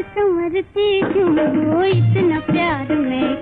संवरती हो इतना प्यार में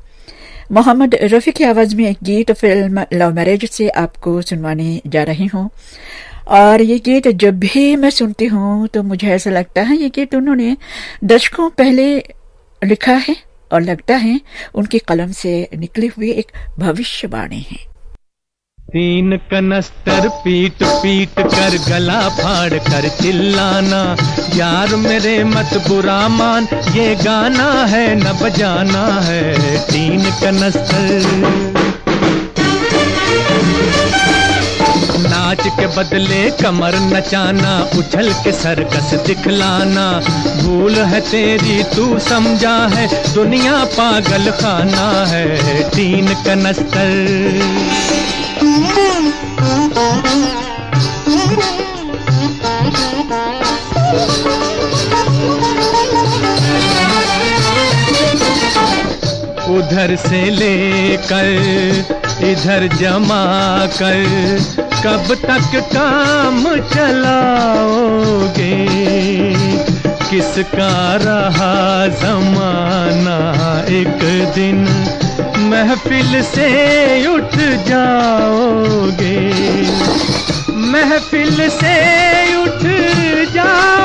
मोहम्मद रफी की आवाज़ में एक गीत, फ़िल्म लव मैरिज से आपको सुनवाने जा रही हूँ। और ये गीत जब भी मैं सुनती हूँ तो मुझे ऐसा लगता है ये गीत उन्होंने दशकों पहले लिखा है और लगता है उनकी कलम से निकली हुई एक भविष्यवाणी है। तीन कनस्तर पीट पीट कर गला फाड़ कर चिल्लाना, यार मेरे मत बुरा मान, ये गाना है न बजाना है। तीन कनस्तर। नाच के बदले कमर नचाना, उछल के सरकस दिखलाना, भूल है तेरी, तू समझा है, दुनिया पागल खाना है। तीन कनस्तर। उधर से लेकर, इधर जमा कर, कब तक काम चलाओगे? किसका रहा जमाना एक दिन? महफिल से उठ जाओगे। महफिल से उठ जाओगे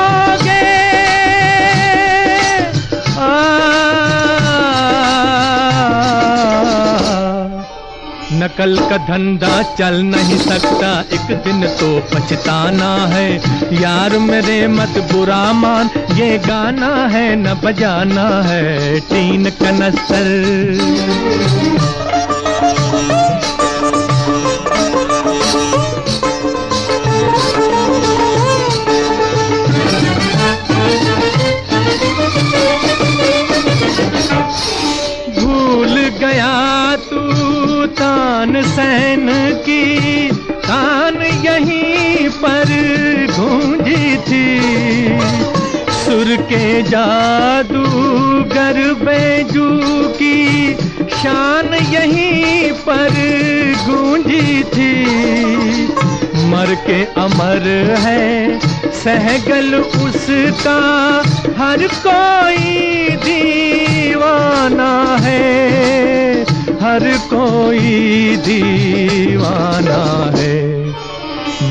नकल का धंधा चल नहीं सकता, एक दिन तो पछताना है। यार मेरे मत बुरा मान, ये गाना है, न बजाना है, टीन कनस्तर तान सैन की तान यहीं पर गूंजी थी। सुर के जादू गर्बेजू की शान यहीं पर गूंजी थी। मर के अमर है सहगल उसका, हर कोई दीवाना है। हर कोई दीवाना है।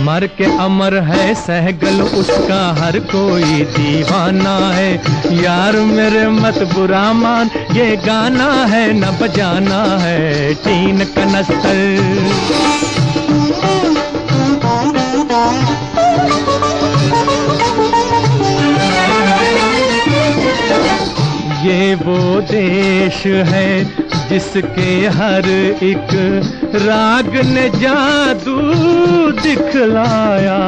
मर के अमर है, सहगल उसका हर कोई दीवाना है। यार मेरे मत बुरा मान, ये गाना है न बजाना है। टीन कनस्तर। ये वो देश है जिसके हर एक राग ने जादू दिखलाया।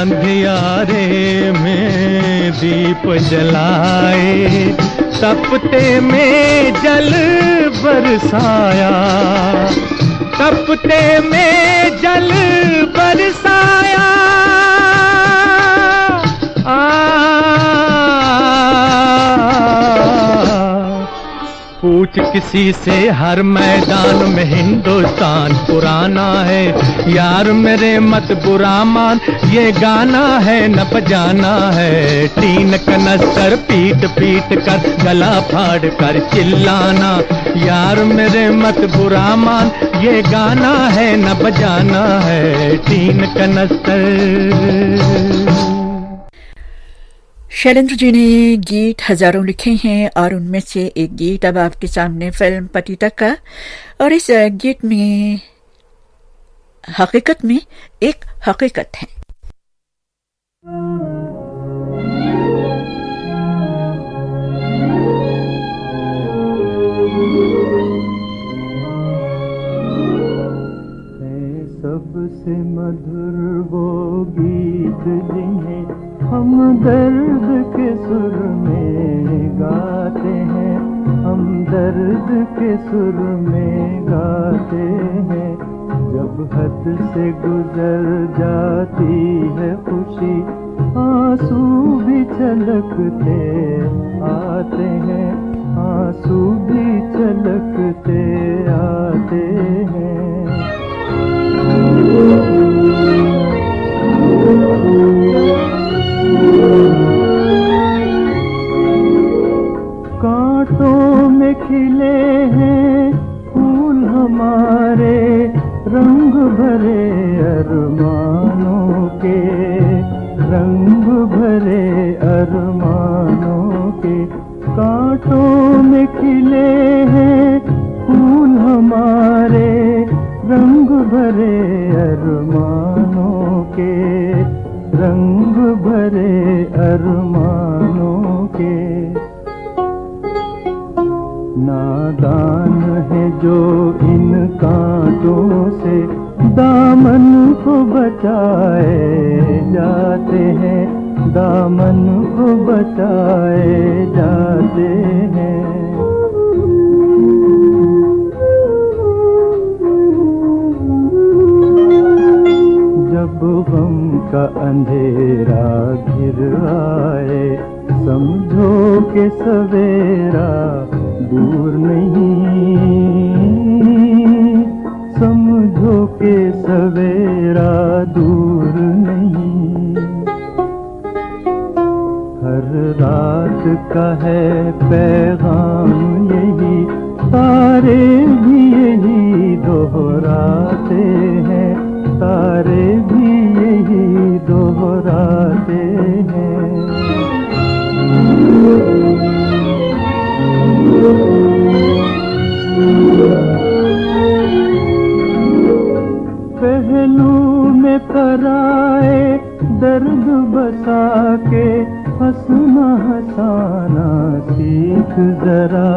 अंधियारे में दीप जलाए, तपते में जल बरसाया। तपते में जल बरसाया। पूछ किसी से, हर मैदान में हिंदुस्तान पुराना है। यार मेरे मत बुरा मान, ये गाना है न बजाना है। टीन कनस्तर पीट पीट कर, गला फाड़ कर चिल्लाना। यार मेरे मत बुरा मान, ये गाना है न बजाना है। टीन कनस्तर। शैलेंद्र जी ने गीत हज़ारों लिखे हैं और उनमें से एक गीत अब आपके सामने फ़िल्म पतिता का। और इस गीत में, हकीकत में एक हकीकत है। सबसे मधुर वो गीत जिन्हें हम दर्द के सुर में गाते हैं। हम दर्द के सुर में गाते हैं। जब हद से गुजर जाती है खुशी, आँसू भी छलकते आते हैं। आँसू भी छलकते आते हैं। जब गम का अंधेरा घिर आए, समझो के सवेरा दूर नहीं। समझो के सवेरा दूर नहीं। हर रात का है पैगाम यही, तारे भी यही दोहराते हैं तारे भी यही दोहराते हैं। पहलू में पराए दर्द बसा के हंसना हंसाना सीख जरा,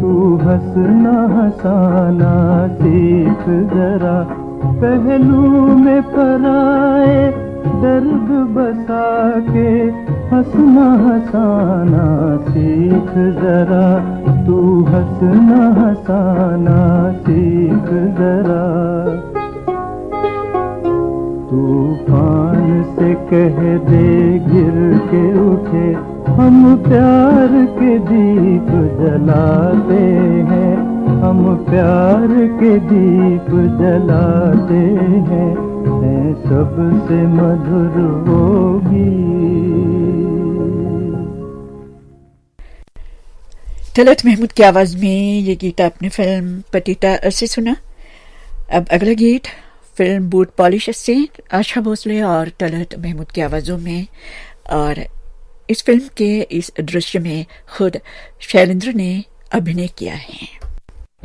तू हंसना हंसाना सीख जरा। पहलू में पराए, दर्द बसा के हंसना हंसाना सीख जरा। तू हंसना हंसाना सीख जरा। तूफ़ान से कह दे, गिर के उठे। हम प्यार के दीप जलाते हैं। हम प्यार के दीप जलाते हैं हैं सबसे मधुर होगी। तलत महमूद की आवाज़ में ये गीत आपने फ़िल्म पटीटा से सुना। अब अगला गीत फ़िल्म बूट पॉलिश से आशा भोसले और तलत महमूद की आवाजों में और इस फ़िल्म के इस दृश्य में खुद शैलेंद्र ने अभिनय किया है।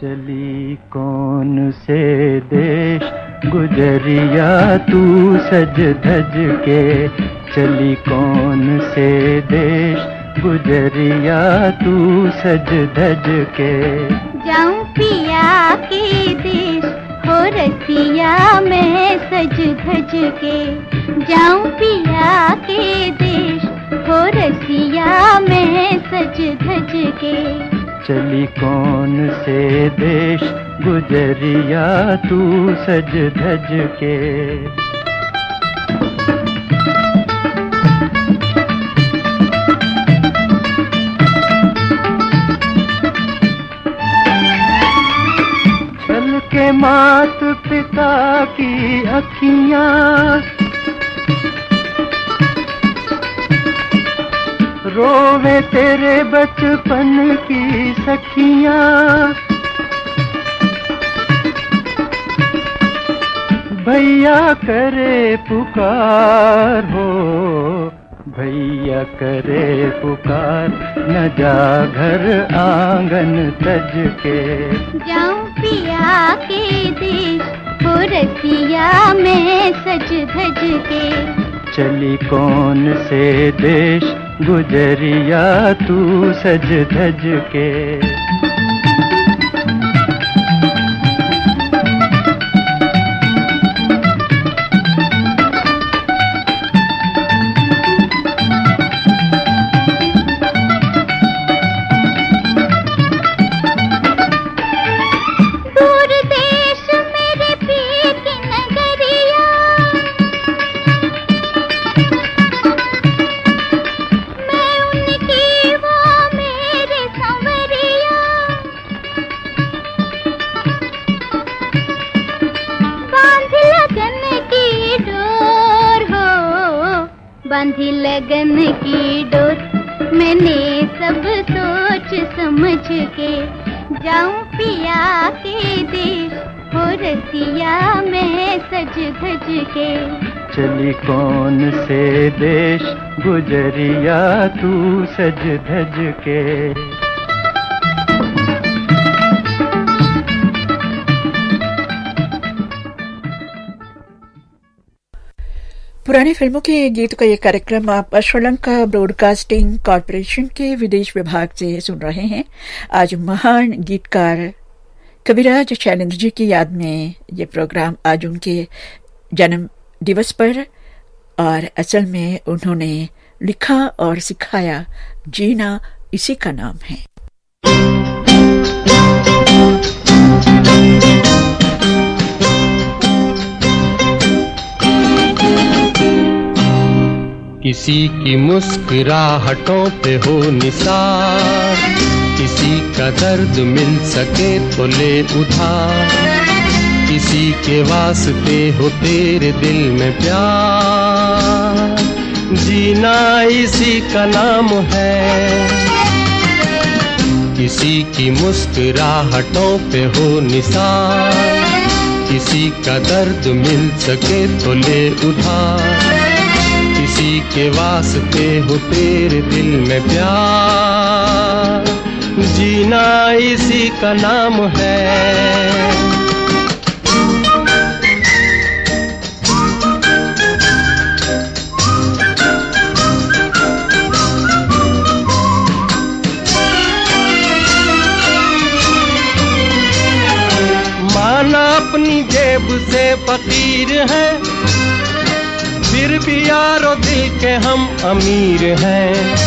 चली कौन से देश? गुजरिया तू सज धज के। चली कौन से देश? गुजरिया तू सज धज के। जाऊँ पिया के देश, हो रसिया मैं सज धज के। जाऊँ पिया के देश, हो रसिया मैं सज धज के। चली कौन से देश गुजरिया तू सज धज के? चल के मात पिता की अखियाँ तेरे बचपन की सखियाँ। भैया करे पुकार हो भैया करे पुकार न जा घर आँगन तज के जाऊँ पिया के देश हो रसिया मैं सज धज के। चली कौन से देश? गुजरिया तू सज धज के। रसिया मैं सज धज के। चली कौन से देश गुजरिया तू सज धज के? पुरानी फ़िल्मों के गीत का ये कार्यक्रम आप श्रीलंका ब्रॉडकास्टिंग कॉरपोरेशन के विदेश विभाग से सुन रहे हैं। आज महान गीतकार कविराज शैलेंद्र जी की याद में ये प्रोग्राम आज उनके जन्म दिवस पर और असल में उन्होंने लिखा और सिखाया। जीना इसी का नाम है। किसी की मुस्कुराहटों पे हो निसार। किसी का दर्द मिल सके तो ले उधार किसी के वास्ते हो तेरे दिल में प्यार। जीना इसी का नाम है। किसी की मुस्कुराहटों पे हो निशान किसी का दर्द मिल सके तो ले उधार किसी के वास्ते हो तेरे दिल में प्यार। जीना इसी का नाम है। अपनी जेब से फकीर है, फिर भी यारो दिल के हम अमीर हैं।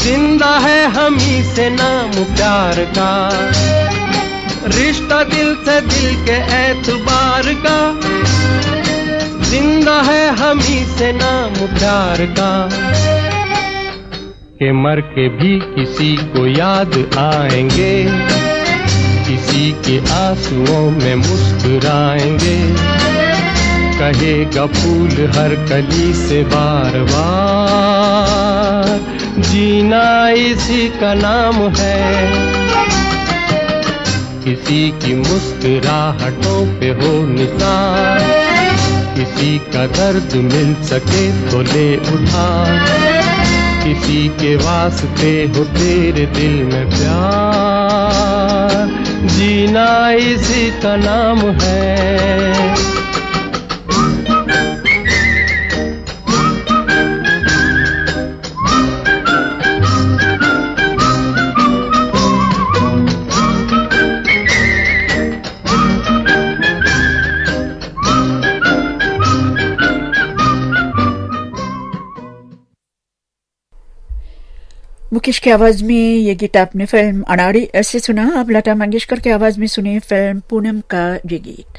ज़िंदा है हम ही से नाम प्यार का। रिश्ता दिल से दिल के एतबार का। ज़िंदा है हम ही से नाम प्यार का। के मर के भी किसी को याद आएँगे। किसी के आंसुओं में मुस्कुराएँगे। कहेगा फूल हर कली से बार बार। जीना इसी का नाम है। किसी की मुस्कुराहटों पे हो निशान, किसी का दर्द मिल सके तो ले उठा किसी के वास्ते हो तेरे दिल में प्यार। जीना इसी का नाम है। मुकेश की आवाज़ में ये गीत आपने फ़िल्म अनाड़ी ऐसे सुना। अब लता मंगेशकर की आवाज़ में सुने फ़िल्म पूनम का ये गीत।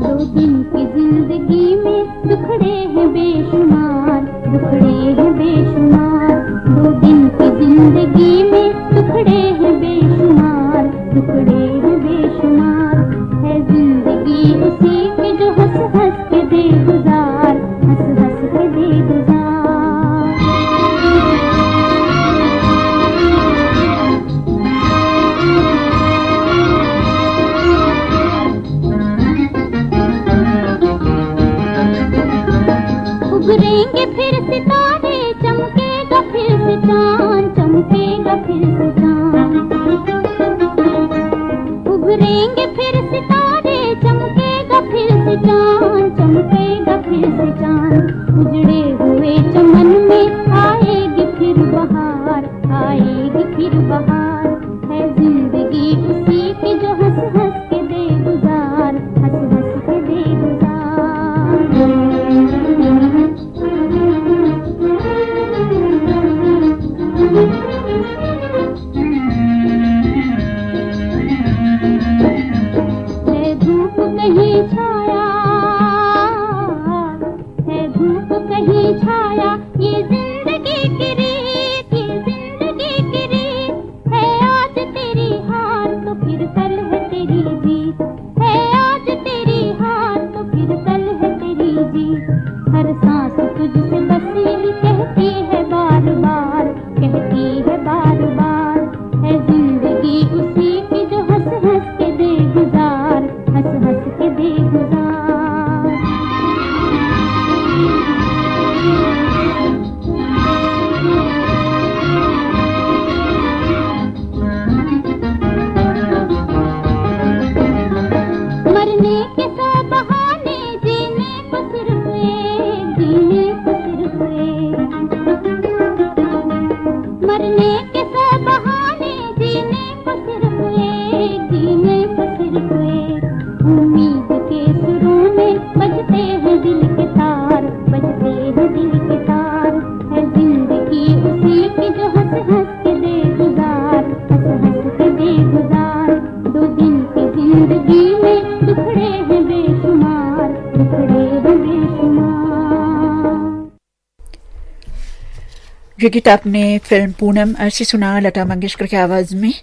दो दिन की ज़िंदगी में दुखड़े हैं बेशुमार, दुखड़े हैं बेशुमार। दो दिन की ज़िंदगी में दुखड़े हैं बेशुमार, दुखड़े गीत आपने फ़िल्म पूनम से सुना, लता मंगेशकर की आवाज़ में।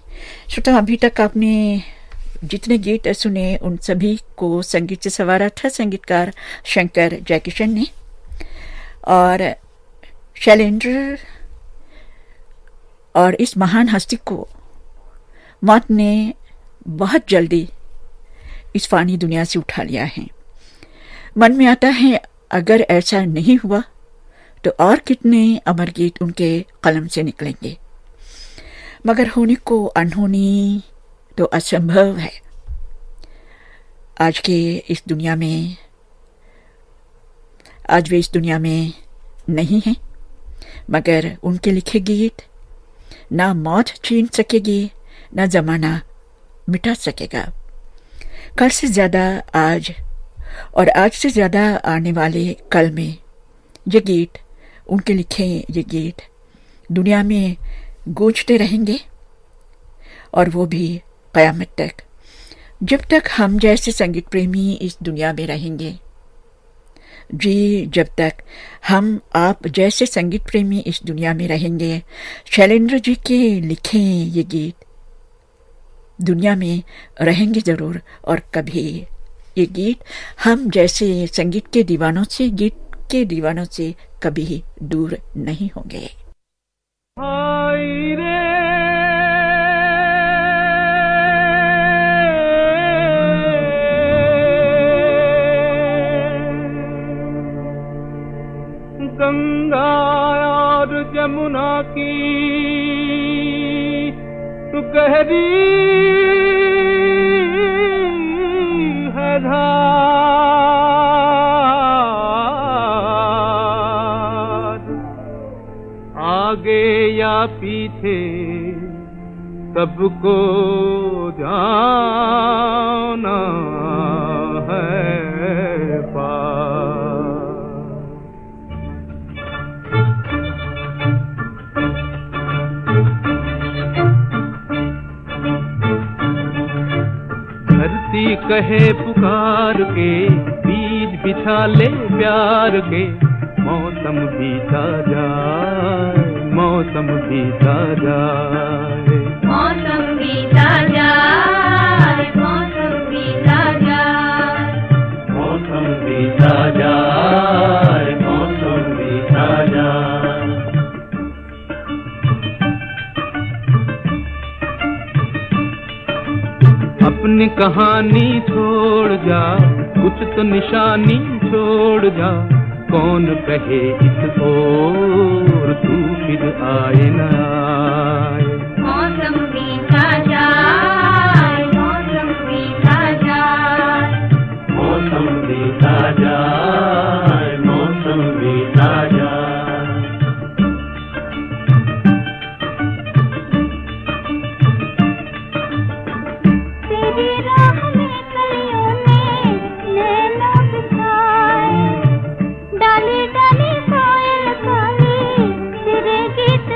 श्रोता अभी तक आपने जितने गीत सुने, उन सभी को संगीत से सवारा था, संगीतकार शंकर जयकिशन ने। और शैलेंद्र और इस महान हस्ती को मौत ने बहुत जल्दी इस फानी दुनिया से उठा लिया है। मन में आता है, अगर ऐसा नहीं हुआ तो और कितने अमर गीत उनके कलम से निकलेंगे। मगर होने को अनहोनी तो असंभव है। आज के इस दुनिया में, आज वे इस दुनिया में नहीं हैं, मगर उनके लिखे गीत ना मौत छीन सकेगी, ना जमाना मिटा सकेगा। कल से ज़्यादा आज और आज से ज़्यादा आने वाले कल में ये गीत उनके लिखे ये गीत, दुनिया में गूंजते रहेंगे? और वो भी कयामत तक, जब तक हम जैसे संगीत प्रेमी इस दुनिया में रहेंगे। जी, जब तक हम आप जैसे संगीत प्रेमी इस दुनिया में रहेंगे, शैलेंद्र जी के लिखे ये गीत, दुनिया में रहेंगे ज़रूर। और कभी ये गीत हम जैसे संगीत के दीवानों से गीत के दीवानों से कभी दूर नहीं होंगे। गंगा जमुना की तू गहरी है धार। या थे, सबको जाना है पार धरती कहे पुकार के, बीज बिछा ले प्यार के, मौसम बीता जाए मौसम बीता जाए। मौसम बीता जाए मौसम बीता जाए। मौसम बीता जाए मौसम बीता जाए। अपनी कहानी छोड़ जा कुछ तो निशानी छोड़ जा कौन कहे इस ओर? तू फिर आए ना। आए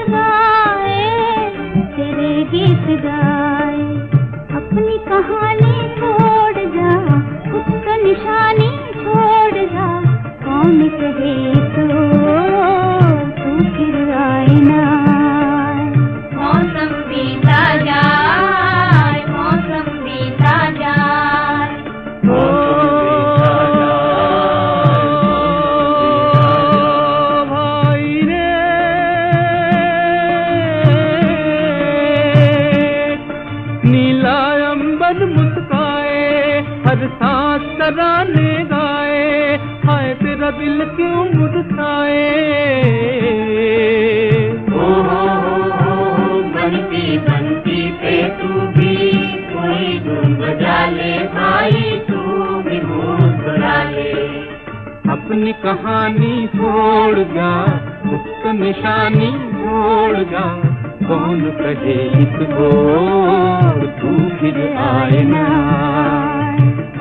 गीत गाए तेरे गीत गाए अपनी कहानी छोड़ जा उसका निशानी छोड़ जा। कौन कहे इस ओर तू फिर आए ना?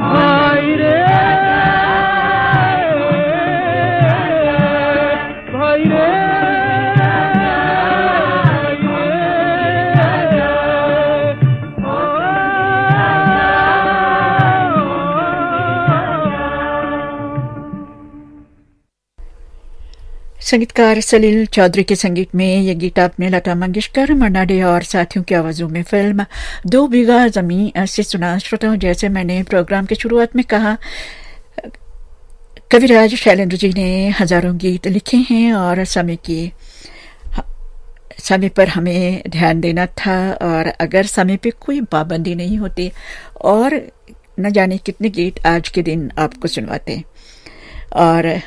आए रे। संगीतकार सलील चौधरी के संगीत में ये गीत आपने लता मंगेशकर, मन्ना डे और साथियों की आवाजों में फ़िल्म दो बीघा ज़मीन से सुना। श्रोताओं, जैसे मैंने प्रोग्राम की शुरुआत में कहा, कविराज शैलेंद्र जी ने हज़ारों गीत लिखे हैं और समय की समय पर हमें ध्यान देना था और अगर समय पे कोई पाबंदी नहीं होती और न जाने कितने गीत आज के दिन आपको सुनवाते। और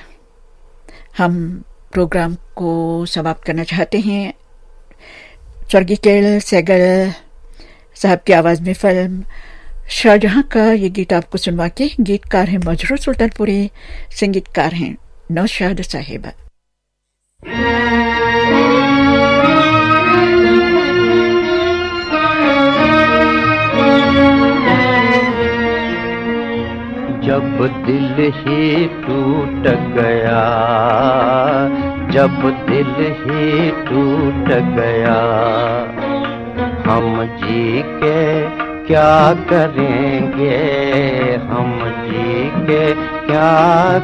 हम प्रोग्राम को समाप्त करना चाहते हैं। स्वर्गीय केल सैगल साहब की आवाज़ में फ़िल्म शाहजहां का ये गीत आपको सुनवा के गीतकार हैं मजरू सुल्तानपुरी, संगीतकार हैं नौशाद साहिबा। जब दिल ही टूट गया, जब दिल ही टूट गया, हम जी के क्या करेंगे, हम जी के क्या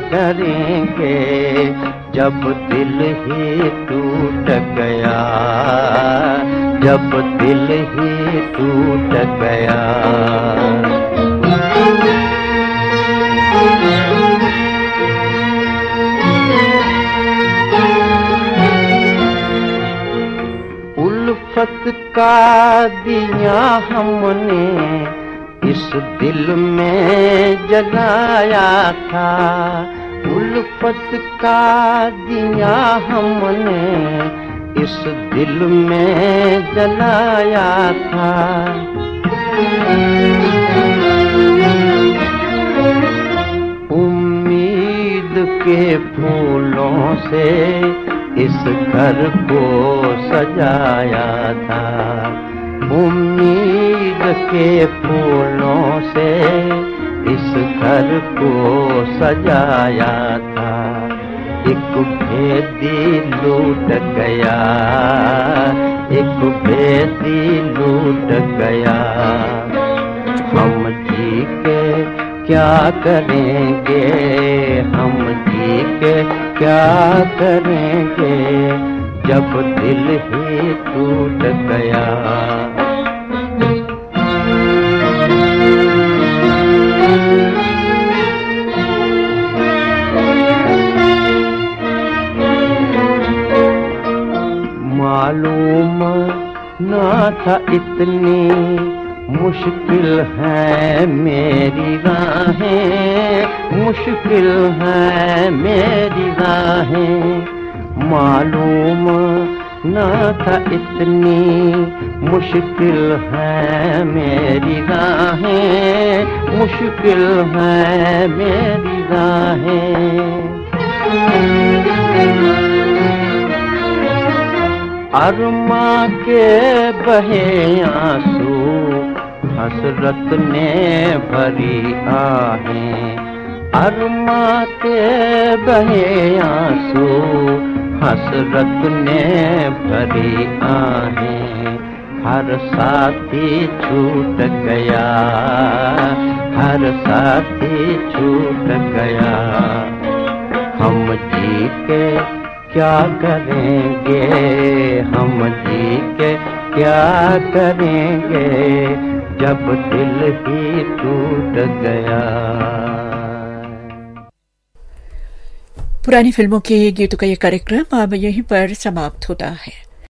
करेंगे, जब दिल ही टूट गया, जब दिल ही टूट गया। का दिया हमने, इस दिल में जलाया था। उल्फत का दिया हमने, इस दिल में जलाया था। उम्मीद के फूलों से इस घर को सजाया था। उम्मीद के फूलों से इस घर को सजाया था। एक भेदी लूट गया, एक भेदी लूट गया। हम क्या करेंगे? हम जी के क्या करेंगे? जब दिल ही टूट गया। मालूम ना था इतनी मुश्किल है मेरी राहें, मुश्किल है मेरी राहें। मालूम न था इतनी मुश्किल है मेरी राहें, मुश्किल है मेरी राहें। अरमा के बहे आँसू हसरत ने भरी आहें। अरमा के बहे आँसू, हसरत ने भरी आहें। हर साथी छूट गया, हर साथी छूट गया। हम जी के क्या करेंगे, हम जी के क्या करेंगे जब दिल ही टूट गया? पुरानी फ़िल्मों के गीतों का ये कार्यक्रम अब यहीं पर समाप्त होता है।